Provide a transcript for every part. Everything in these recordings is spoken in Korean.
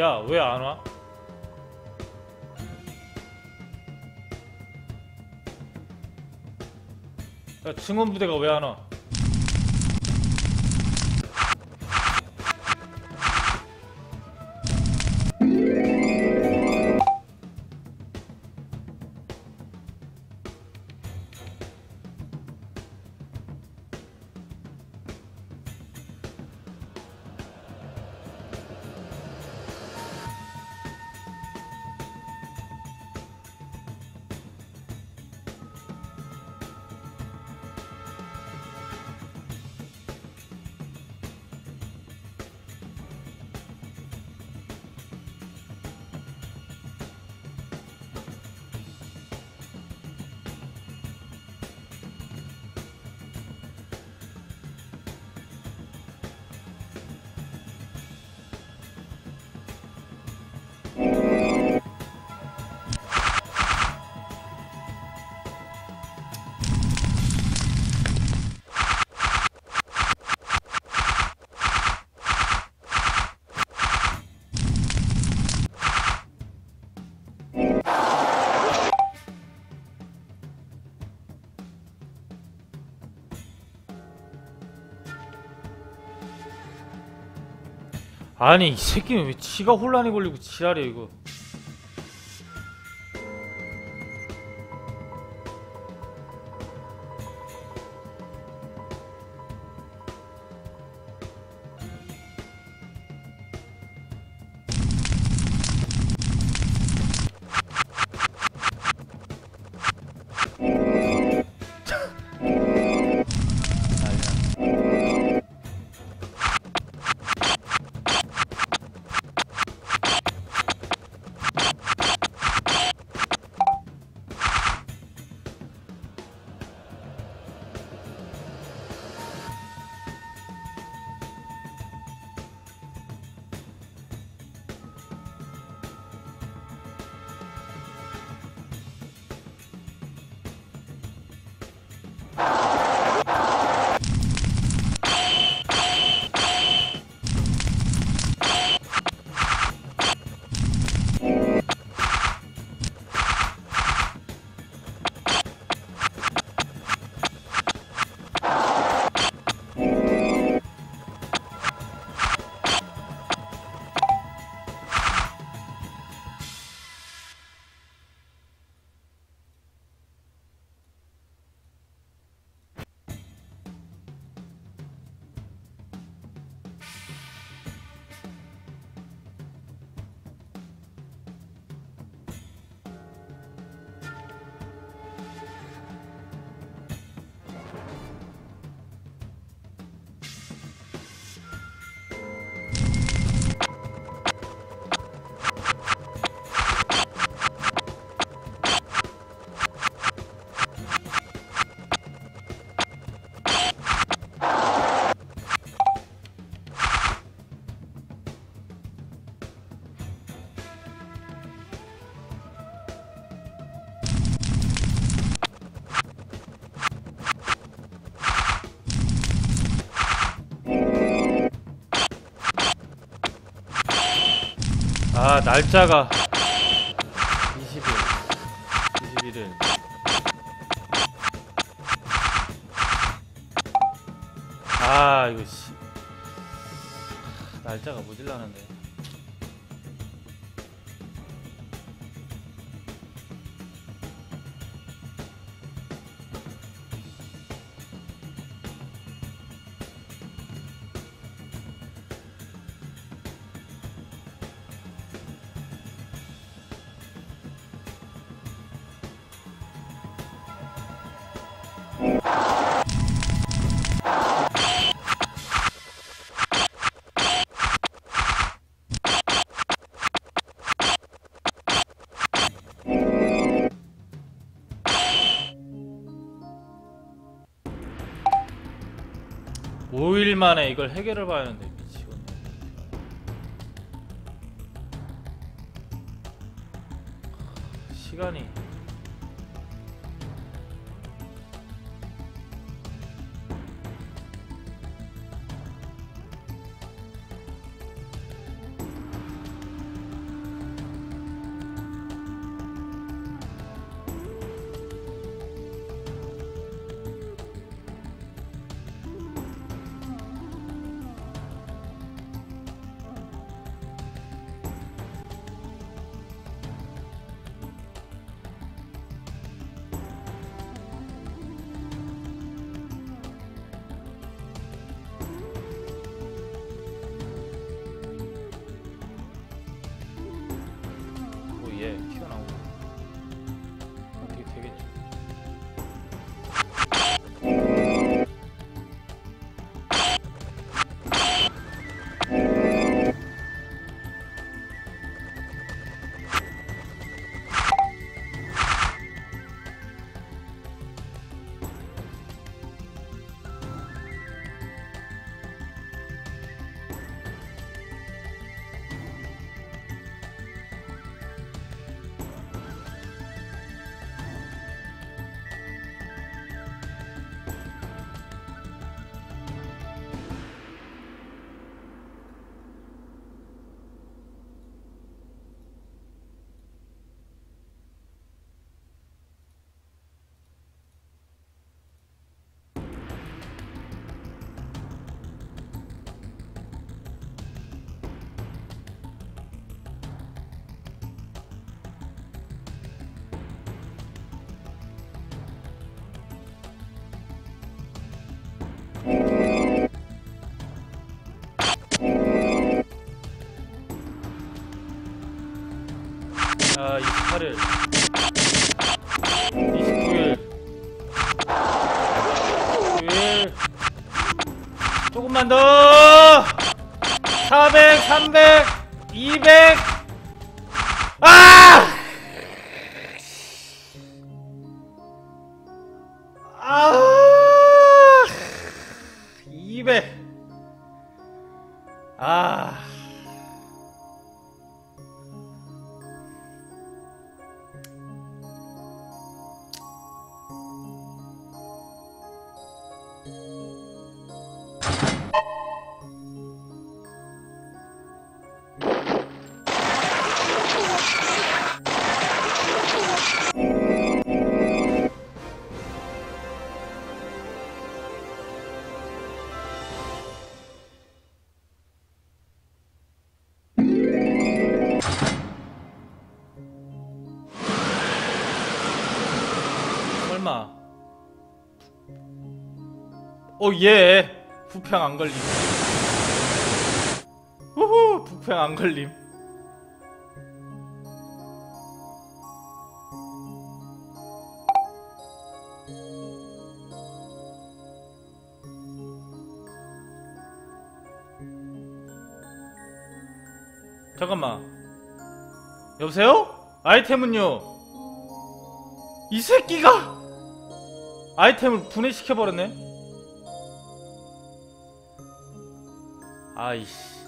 야 왜 안 와? 야 증원 부대가 왜 안 와? 아니 이 새끼는 왜 지가 혼란이 걸리고 지랄이야 이거 아 날짜가 20일 21일 아 이거 씨. 날짜가 모질라는데 만에 이걸 해결을 봐야 하는데 미치겠네. 시간이 자 28일. 29일. 29일. 조금만 더. 400 300 어예. 부평 안 걸림. 우후 부평 안 걸림. 잠깐만. 여보세요? 아이템은요? 이 새끼가? 아이템을 분해시켜버렸네 아이씨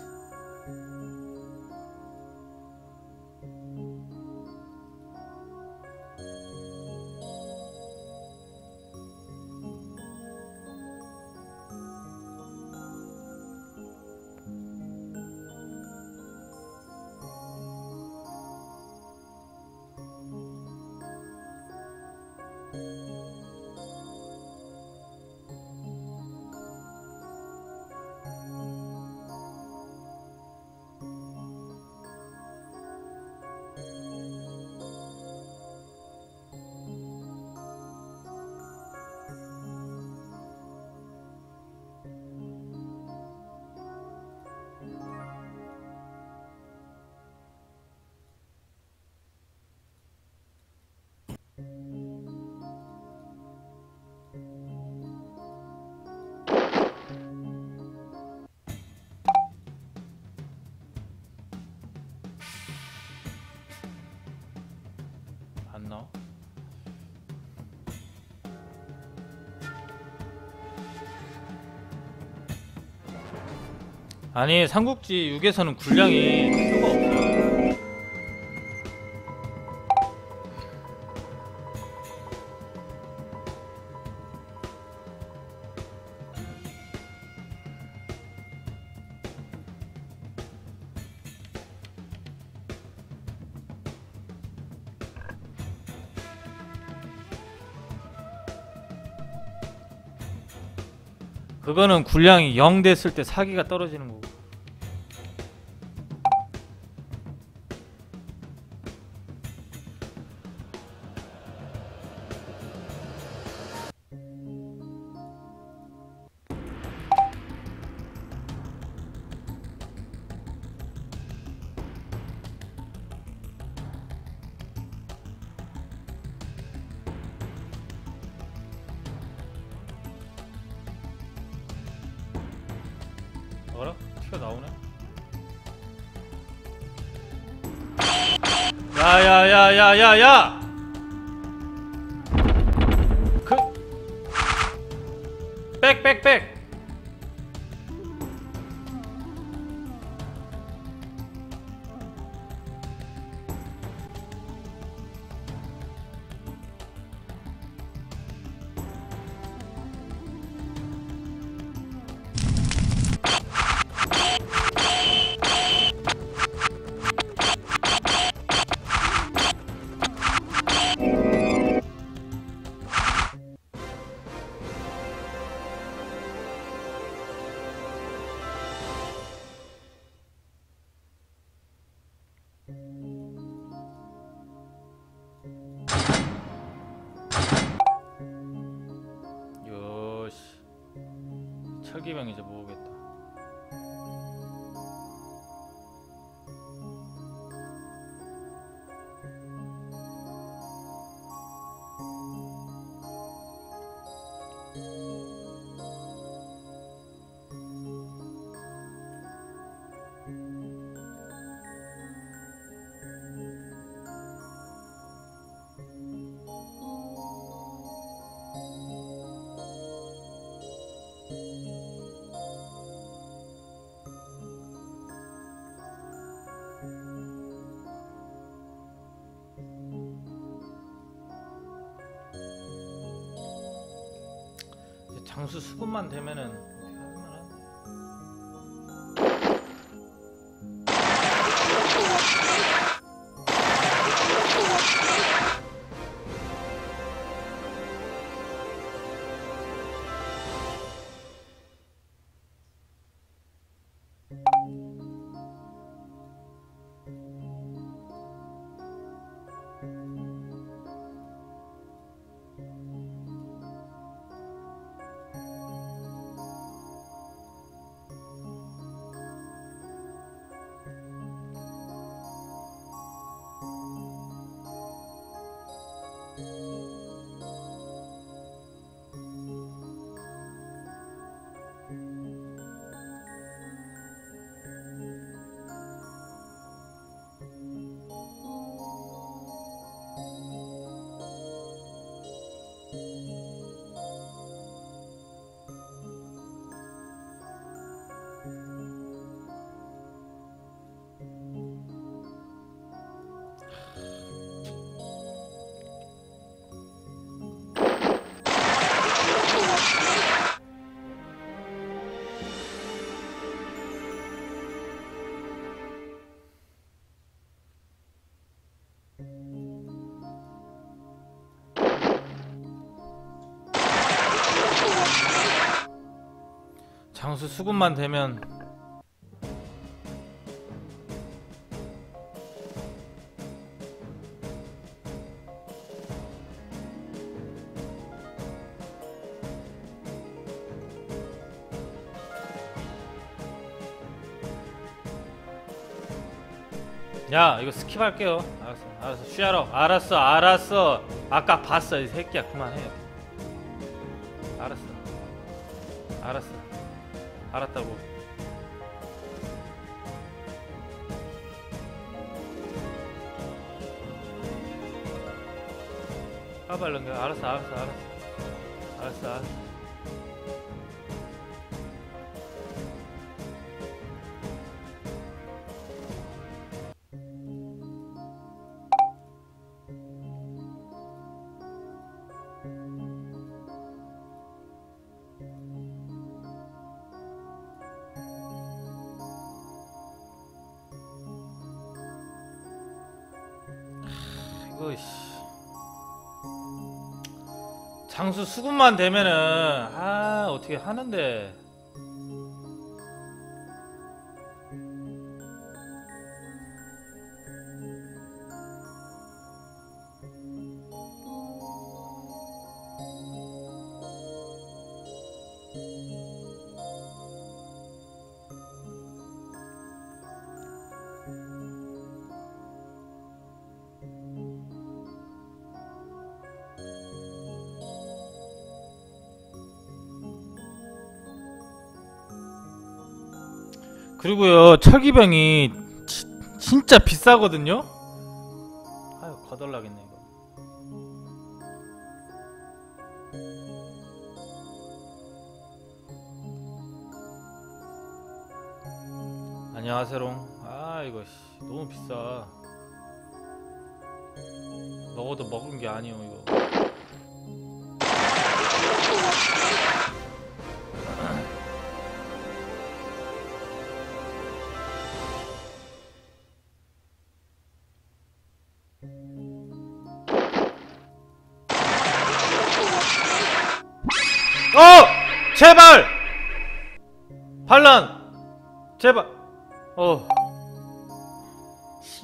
아니 삼국지 6에서는 군량이 필요가 없어 그거는 군량이 0 됐을 때 사기가 떨어지는 거고 티가 나오네? 야야야야야야! 장수 수급만 되면은 장수 수급만 되면 야 이거 스킵할게요. 알았어 알았어. 쉬하러. 알았어 알았어. 아까 봤어 이 새끼야. 그만해. 알았어 알았어 알았다고. 까발른 거 알았어 알았어 알았어. 알았어 알았어 장수 수급만 되면은 아 어떻게 하는데 그리고요 철기병이 지- 진짜 비싸거든요? 아유 거덜나겠네 이거. 안녕하세롱. 아 이거 씨, 너무 비싸. 먹어도 먹은 게 아니오 이거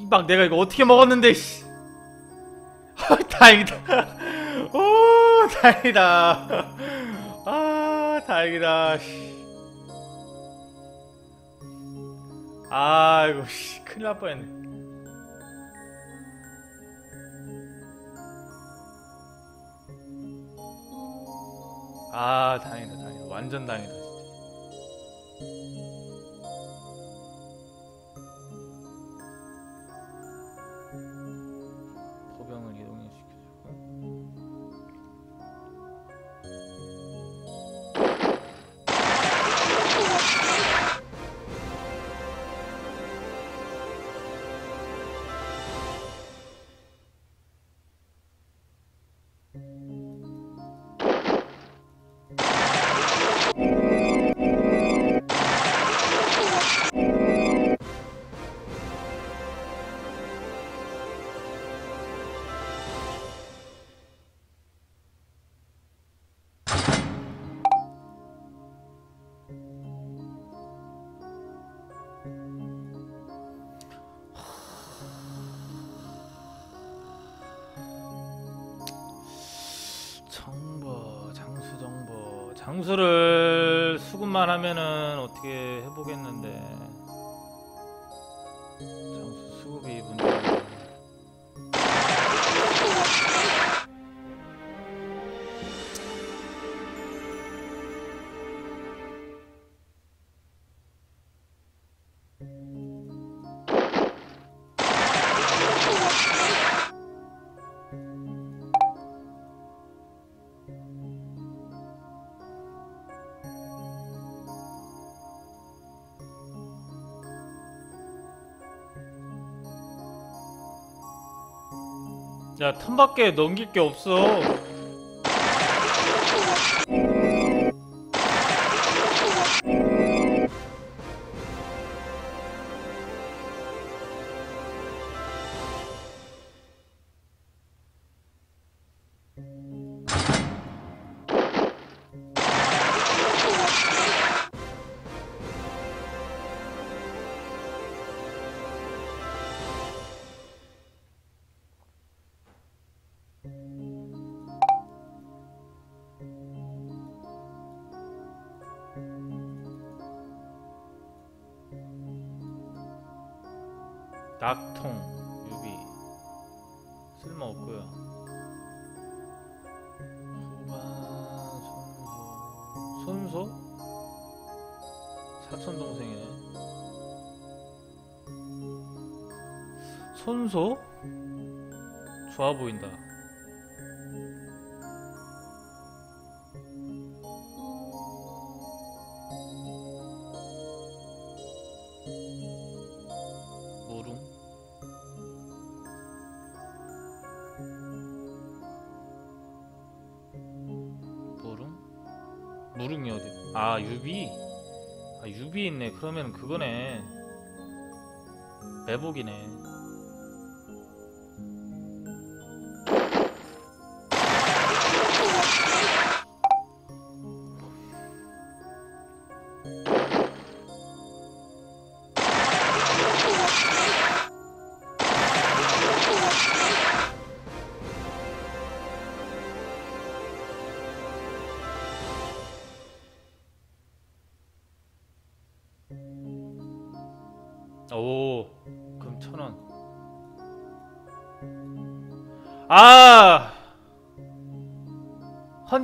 씨발, 내가 이거 어떻게 먹었는데, 씨. 아, 다행이다. 오, 다행이다. 아, 다행이다, 씨. 아이고, 씨. 큰일 날 뻔했네. 아, 다행이다, 다행이다. 완전 다행이다. 정보, 장수 정보. 장수를 수급만 하면은 어떻게 해보겠는데. 야 턴밖에 넘길 게 없어 좋아 보인다 모름 모름? 무릉이 어디? 아 유비? 아 유비 있네 그러면 그거네 매복이네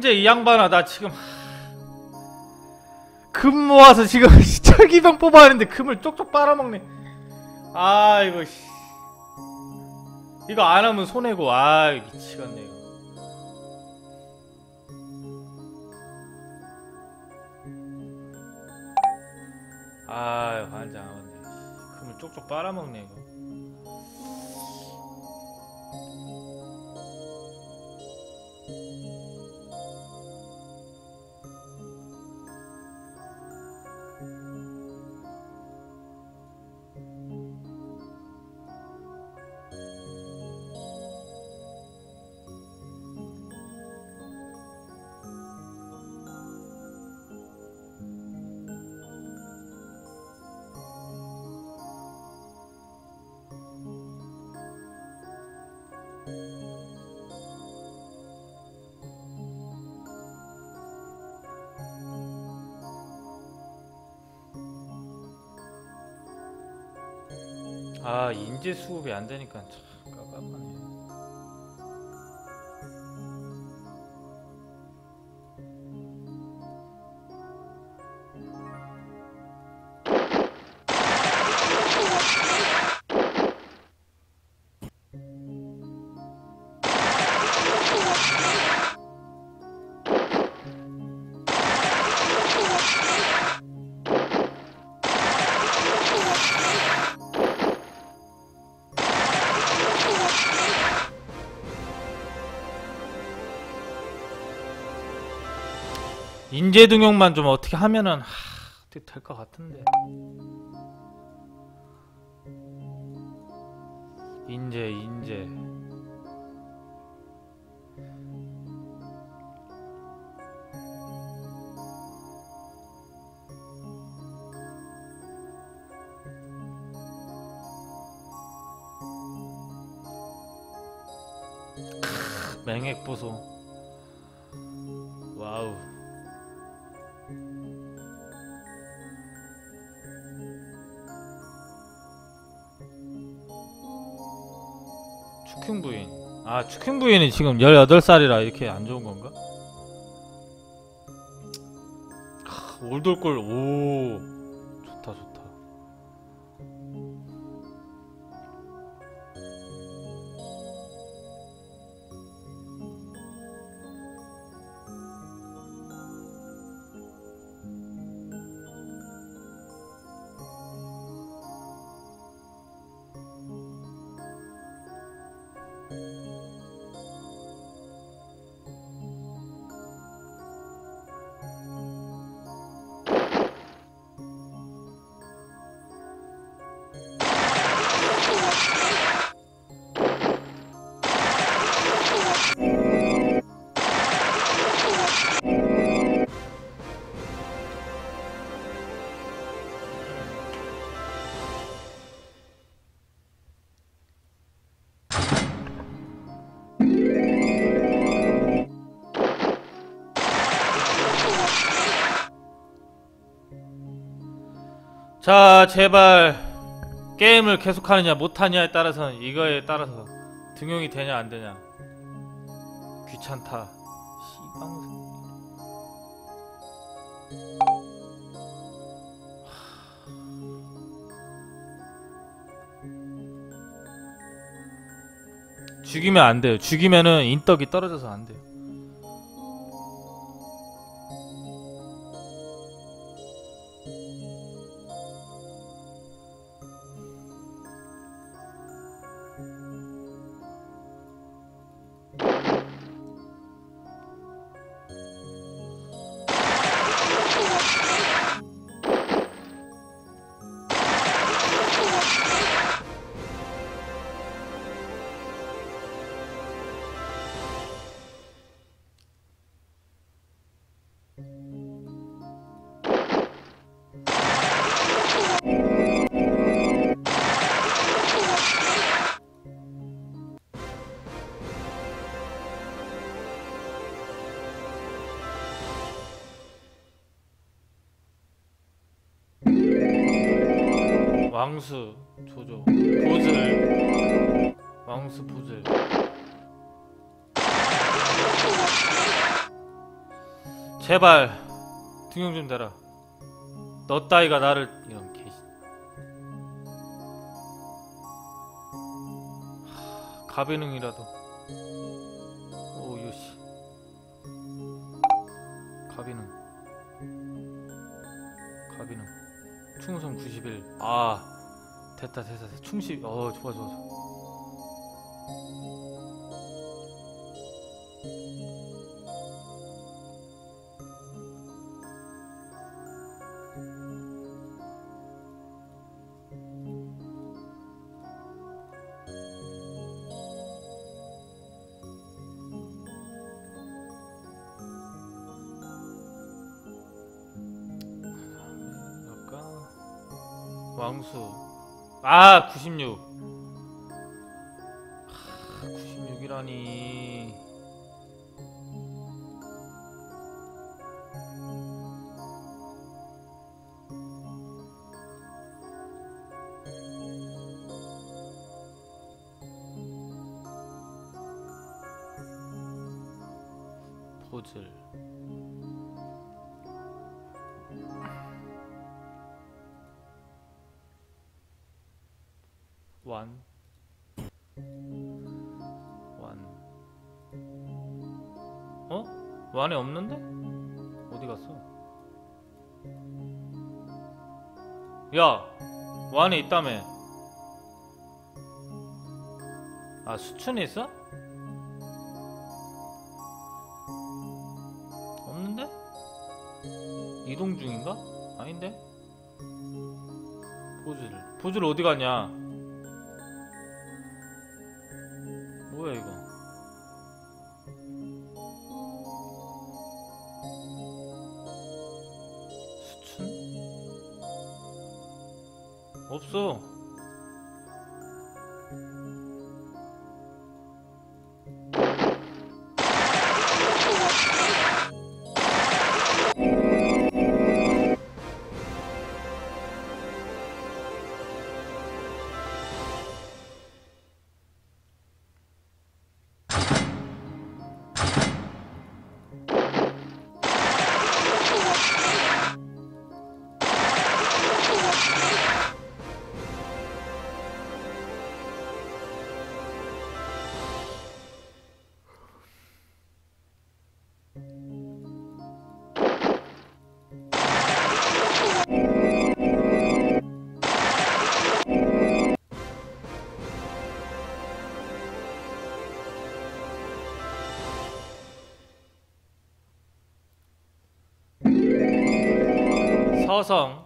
헌재 이 양반아, 나 지금 금 모아서 지금 철기병 뽑아야 하는데 금을 쪽쪽 빨아먹네. 아, 이거 씨. 이거 안 하면 손해고, 아, 미치겠네 아, 인재 수급이 안 되니까 참 인재 등용만 좀 어떻게 하면은 하, 어떻게 될 것 같은데. 인재 인재. 크, 맹액 보소. 아, 축흥 부인이 지금 18살이라 이렇게 안 좋은 건가? 크, 올돌골, 오. 자, 제발 게임을 계속하느냐 못하냐에 따라서는 이거에 따라서 등용이 되냐 안 되냐. 귀찮다. 씨방새. 죽이면 안 돼요. 죽이면은 인덕이 떨어져서 안 돼요. 왕수 조조. 보즐 왕수 보즐 제발 등용 좀 대라. 너 따위가 나를 이런 개. 하, 가비능이라도. 오 요시. 가비능. 가비능. 충성 91. 아, 됐다, 됐다, 됐다. 충시, 어, 좋아, 좋아, 좋아. 아 96. 있다며. 아, 수춘이 있어? 없는데? 이동 중인가? 아닌데? 보즐. 보즐 어디 갔냐? 뭐야 이거? 없어. 서성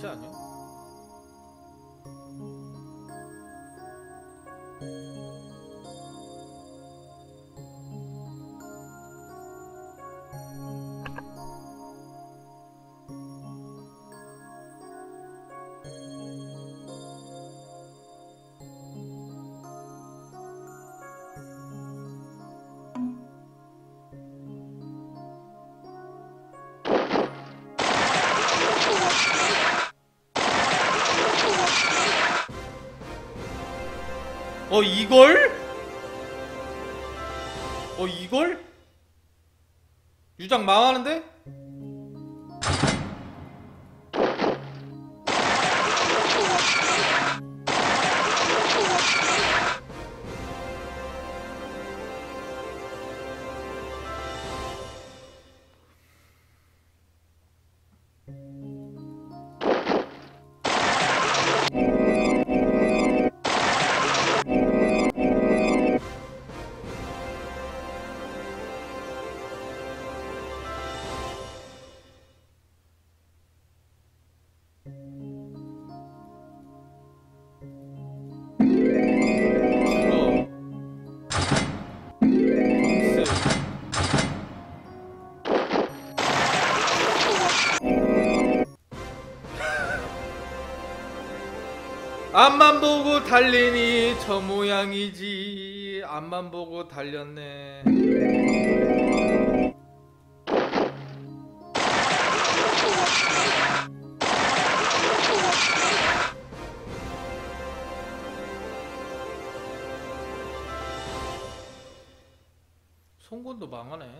낚시 어 이걸? 어 이걸? 유장 망하는데? 앞만 보고 달리니 저 모양이지. 앞만 보고 달렸네. 송곤도 망하네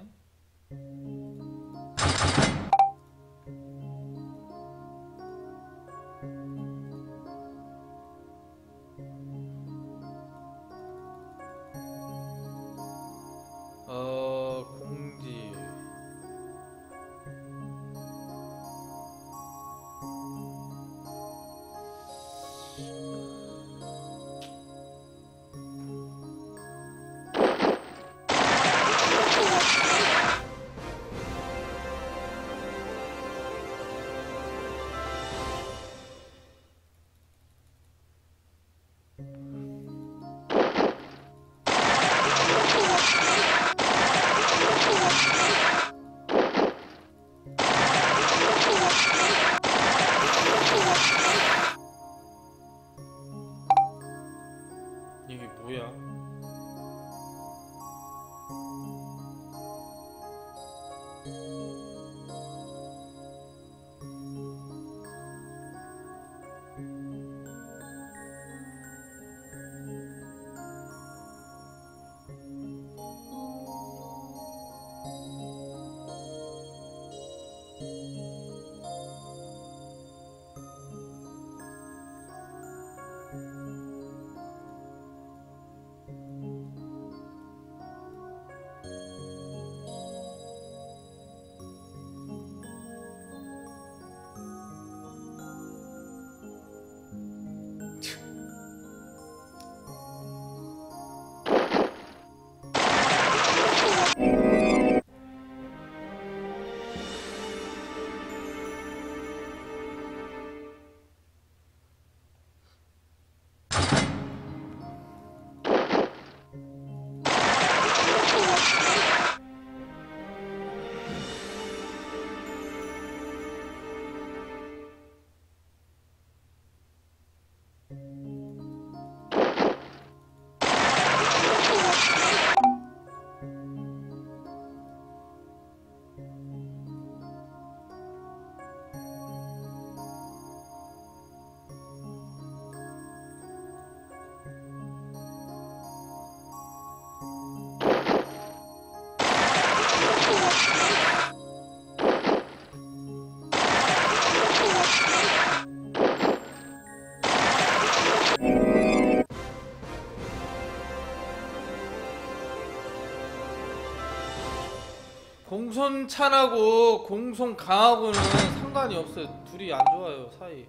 공손 찬하고 공손 강하고는 상관이 없어요. 둘이 안 좋아요 사이.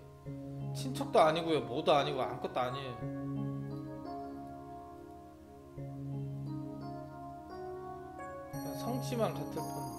친척도 아니고요, 뭐도 아니고 아무것도 아니에요. 성씨만 같을 뿐.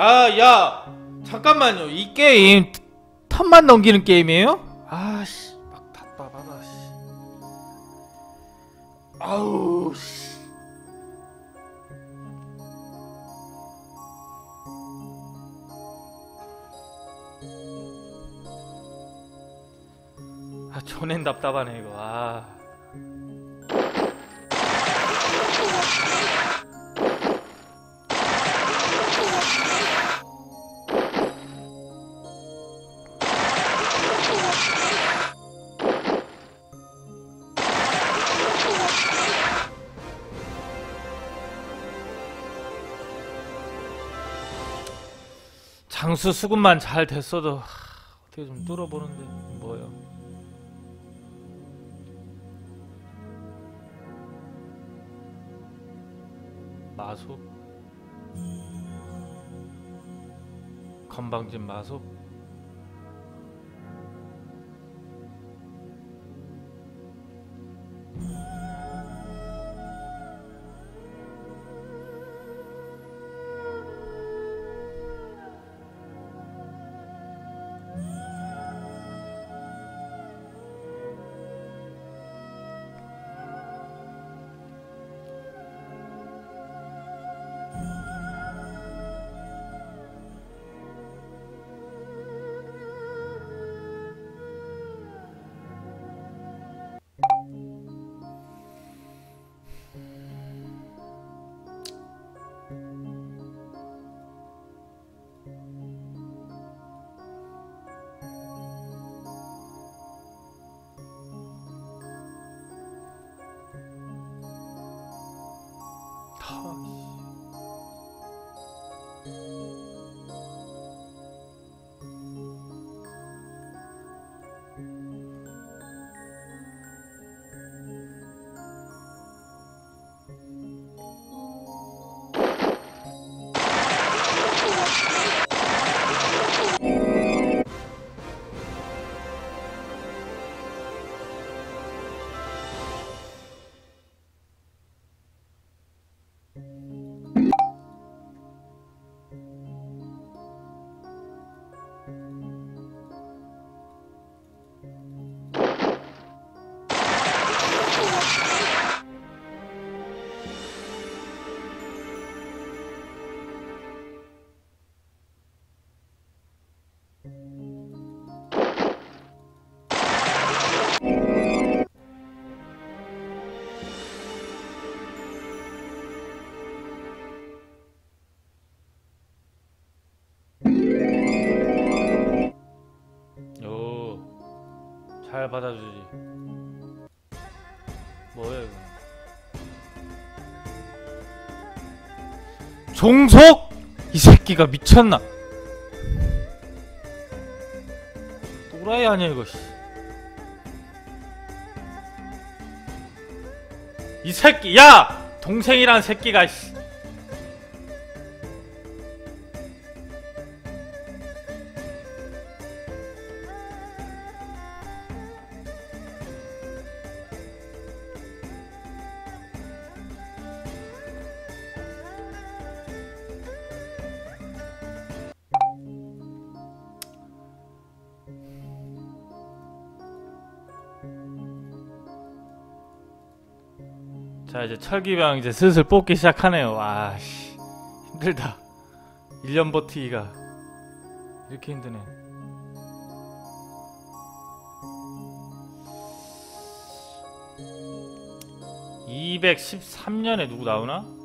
아, 야, 잠깐만요. 이 게임 턴만 넘기는 게임이에요? 아 씨, 막 답답하다. 씨. 아우, 씨. 아, 전엔 답답하네 이거. 아. 장수 수급만 잘 됐어도 하, 어떻게 좀 뚫어보는데 뭐요? 마속 건방진 마속 잘 받아주지. 뭐야 이거? 종속? 이 새끼가 미쳤나? 또라이 아니야 이거. 씨. 이 새끼, 야, 동생이란 새끼가. 씨. 이제 철기방 이제 슬슬 뽑기 시작하네요. 와, 씨. 힘들다. 1년 버티기가. 이렇게 힘드네. (213년에) 누구 나오나?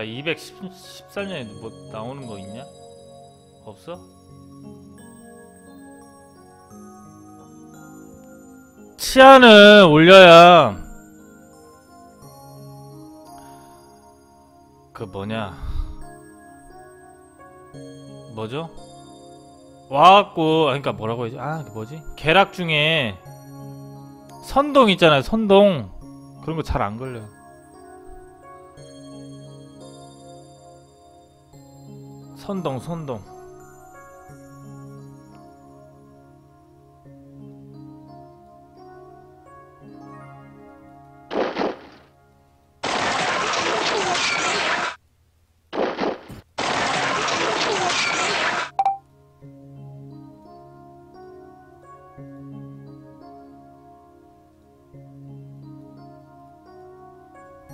야 214년에 뭐 나오는 거 있냐? 없어? 치안을 올려야 그 뭐냐 뭐죠? 와갖고 아, 그러니까 뭐라고 해야지 아 그 뭐지? 계락 중에 선동 있잖아요 선동 그런 거 잘 안 걸려 선동 선동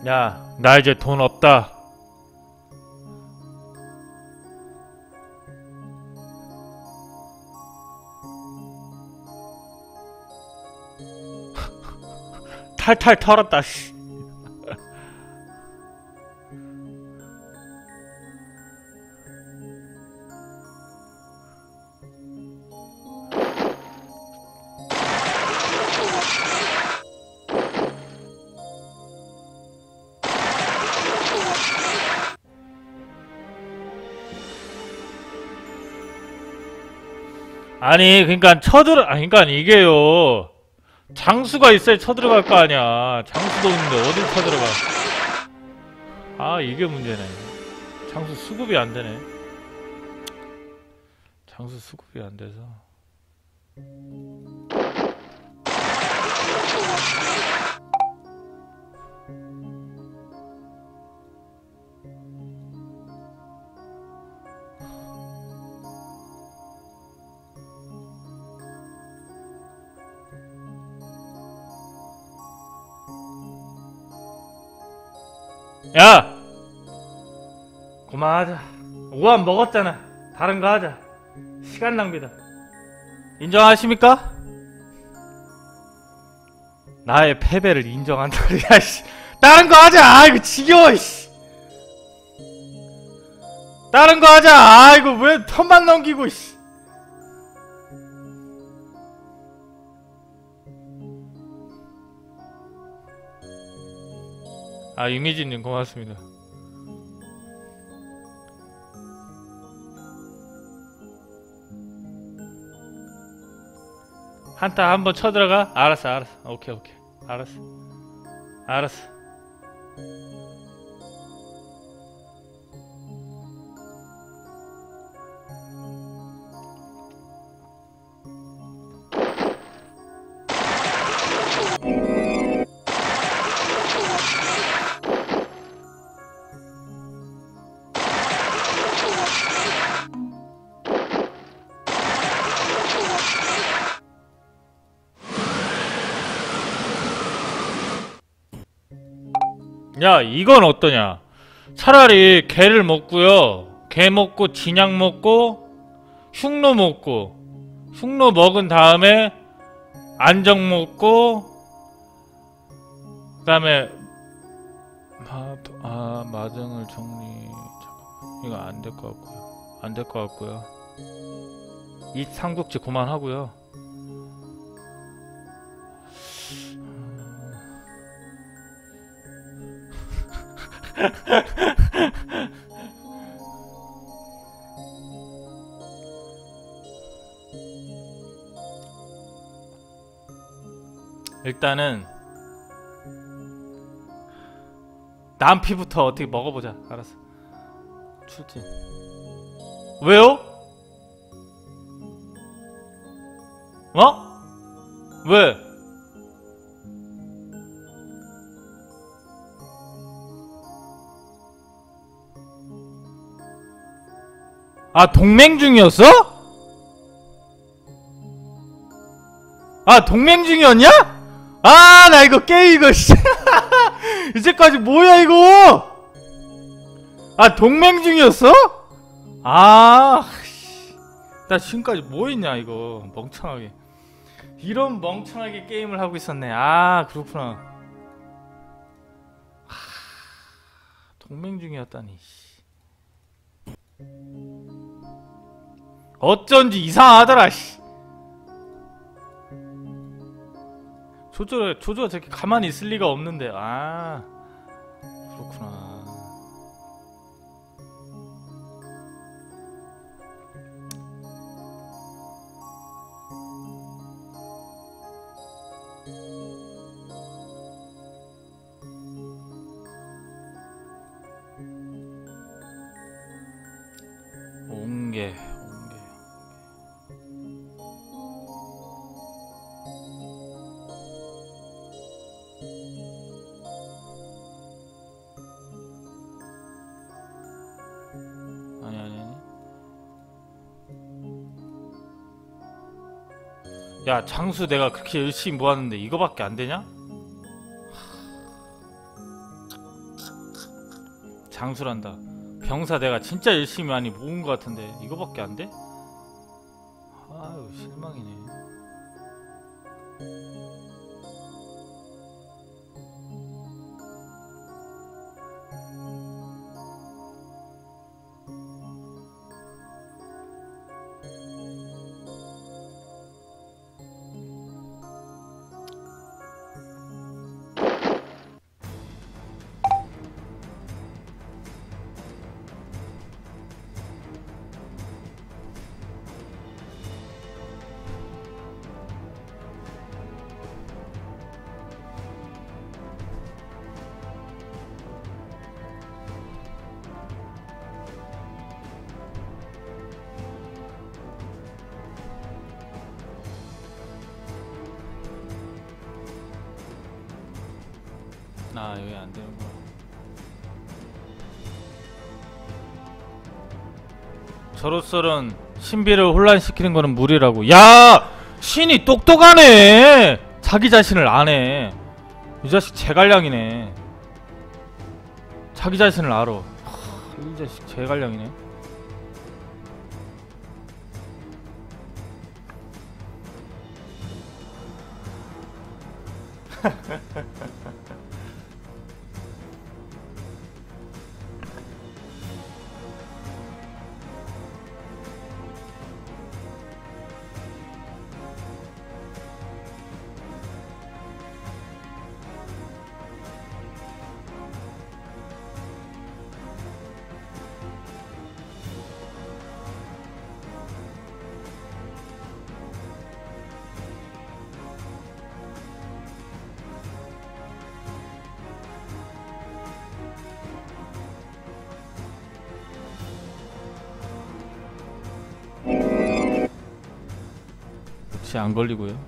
야, 나 이제 돈 없다. 탈탈 털었다. 씨. 아니, 그러니까 쳐들어, 아, 그러니까 이게요. 장수가 있어야 쳐들어갈 거 아니야. 장수도 없는데 어딜 쳐들어가? 아, 이게 문제네. 장수 수급이 안 되네. 장수 수급이 안 돼서. 야! 그만하자. 오한 먹었잖아. 다른 거 하자. 시간 낭비다. 인정하십니까? 나의 패배를 인정한다. 야, 씨. 다른 거 하자. 아이고, 지겨워, 씨. 다른 거 하자. 아이고, 왜 턴만 넘기고, 씨. 아, 이미지님 고맙습니다. 한타 한번 쳐들어가? 알았어, 알았어. 오케이, 오케이. 알았어. 알았어. 야, 이건 어떠냐? 차라리 개를 먹고요. 개 먹고 진약 먹고 흉노 먹고 흉노 먹은 다음에 안정 먹고 그 다음에 마, 아 마정을 정리 잠깐 이거 안 될 것 같고요. 안 될 것 같고요. 이 삼국지 그만하고요. 일단은 남피부터 어떻게 먹어보자. 알았어. 출진. 왜요? 어? 왜? 아 동맹 중이었어? 아 동맹 중이었냐? 아 나 이거 게임 이거 씨 이제까지 뭐야 이거 아 동맹 중이었어? 아 씨. 나 지금까지 뭐 했냐 이거 멍청하게 이런 멍청하게 게임을 하고 있었네 아 그렇구나 하, 동맹 중이었다니 씨. 어쩐지 이상하더라 씨. 조조 조조가 저렇게 가만히 있을 리가 없는데 아 그렇구나 장수 내가 그렇게 열심히 모았는데 이거밖에 안 되냐? 장수란다 병사 내가 진짜 열심히 많이 모은 것 같은데 이거밖에 안 돼? 아유 실망이네 저로서는 신비를 혼란시키는 거는 무리라고. 야! 신이 똑똑하네! 자기 자신을 아네. 이 자식 제갈량이네. 자기 자신을 알아. 하, 이 자식 제갈량이네 안 걸리고요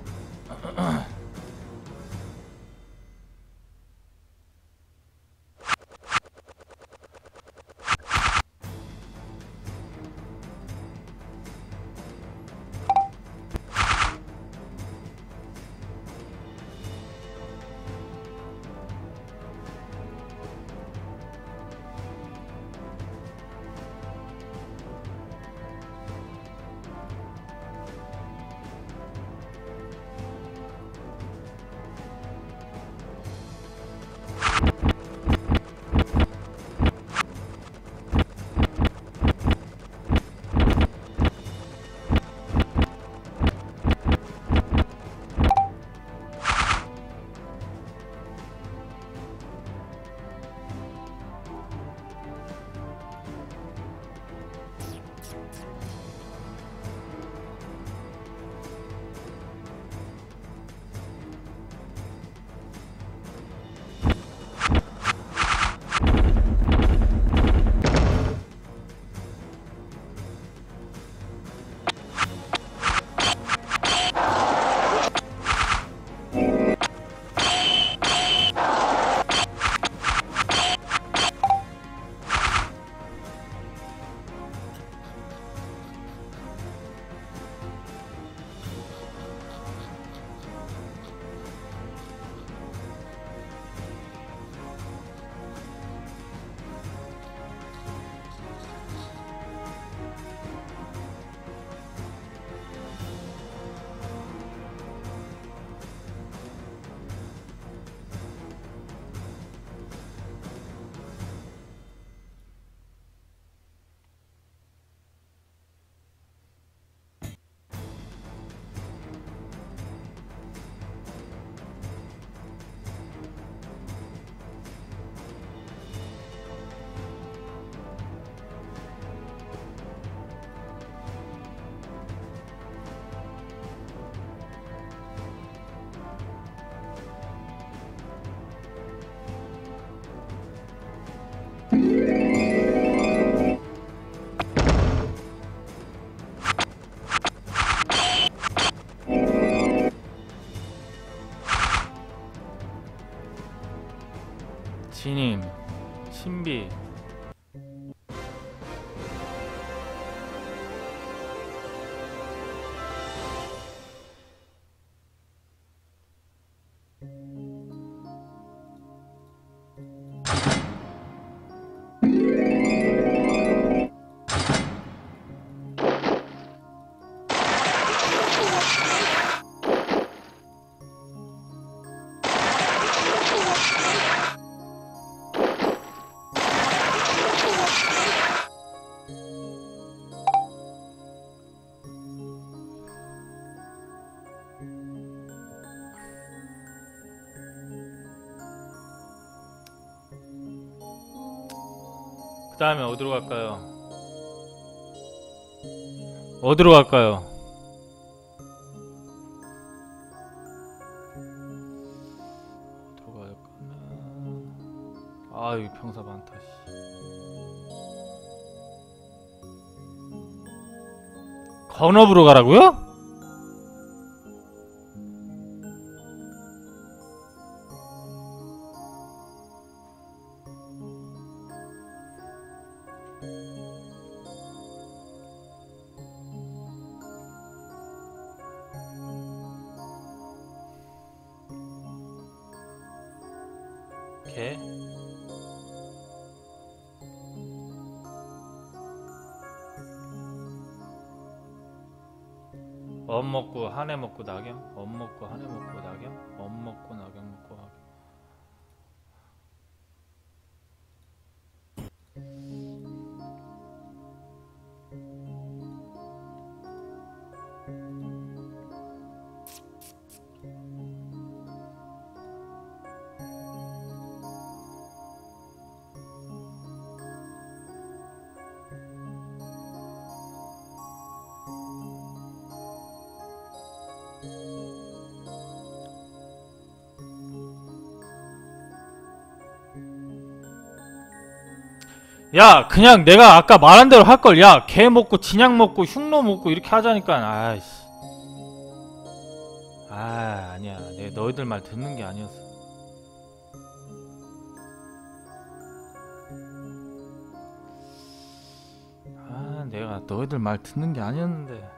신임 신비 그 다음에 어디로 갈까요? 어디로 갈까요? 어디로 가야 될까나? 아 여기 평사 많다. 씨. 건업으로 가라고요? 한 해 먹고 낙영 엄 먹고 한 해 야 그냥 내가 아까 말한 대로 할 걸. 야 개 먹고 진약 먹고 흉노 먹고 이렇게 하자니까. 아이씨. 아 아니야. 내 너희들 말 듣는 게 아니었어. 아 내가 너희들 말 듣는 게 아니었는데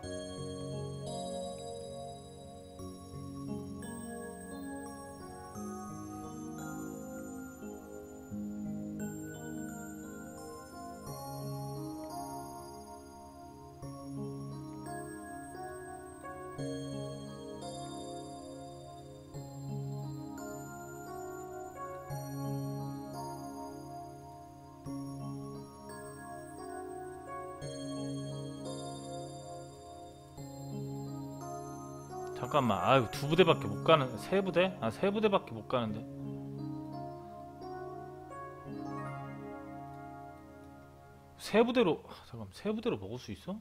잠깐만 아유 두 부대밖에 못 가는 세 부대? 아 세 부대밖에 못 가는데 세 부대로 아, 잠깐 세 부대로 먹을 수 있어?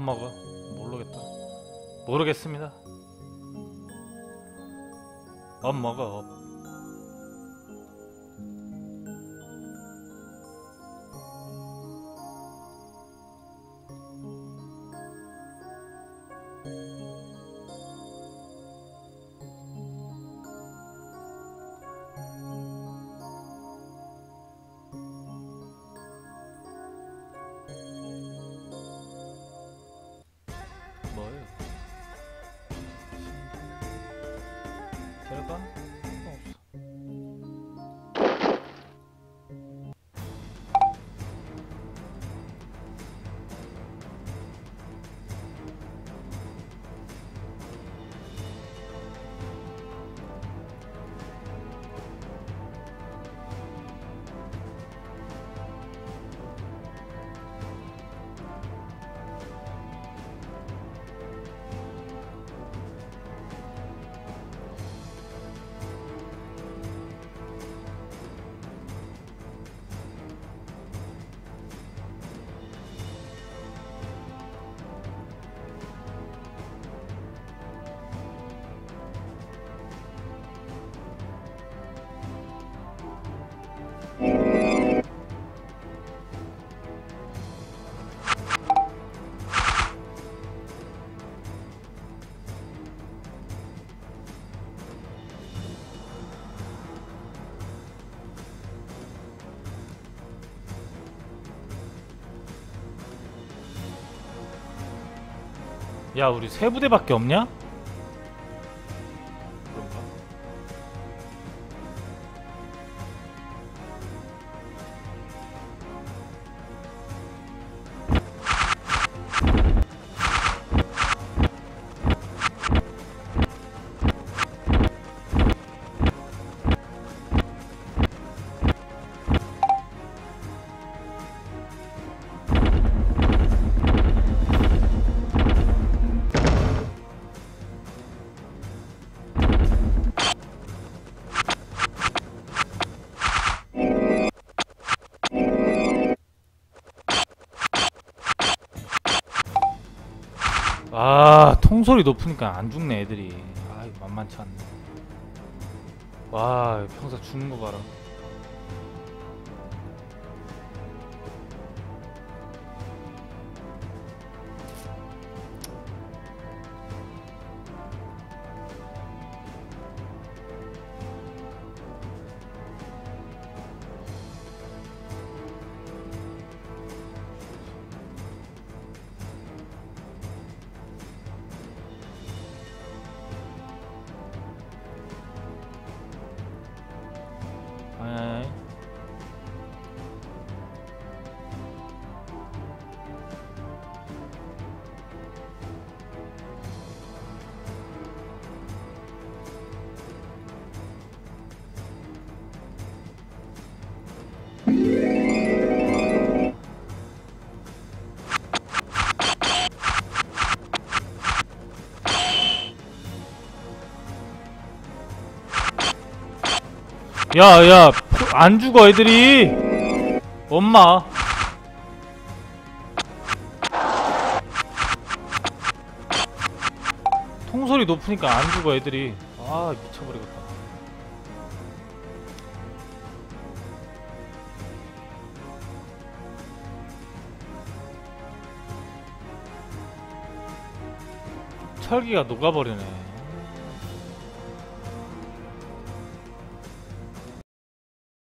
먹어 모르겠다 모르겠습니다 업 먹어. 야 우리 세 부대밖에 없냐? 아 통솔이 높으니까 안 죽네 애들이. 아 만만치 않네. 와 평소 죽는 거 봐라 야, 야, 안 죽어, 애들이! 엄마. 통솔이 높으니까 안 죽어, 애들이. 아, 미쳐버리겠다. 철기가 녹아버리네.